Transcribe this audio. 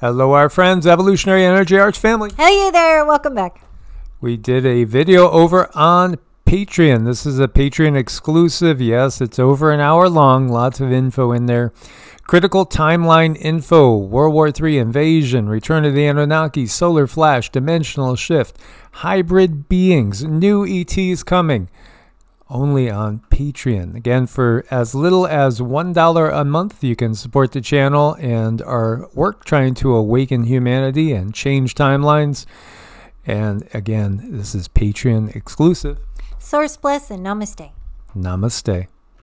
Hello, our friends, Evolutionary Energy Arts family. Hey there, welcome back. We did a video over on Patreon. This is a Patreon exclusive. Yes, it's over an hour long. Lots of info in there. Critical timeline info, World War III invasion, return of the Anunnaki, solar flash, dimensional shift, hybrid beings, new ETs coming. Only on Patreon. Again, for as little as $1 a month, you can support the channel and our work trying to awaken humanity and change timelines. And again, this is Patreon exclusive. Source bless and namaste. Namaste.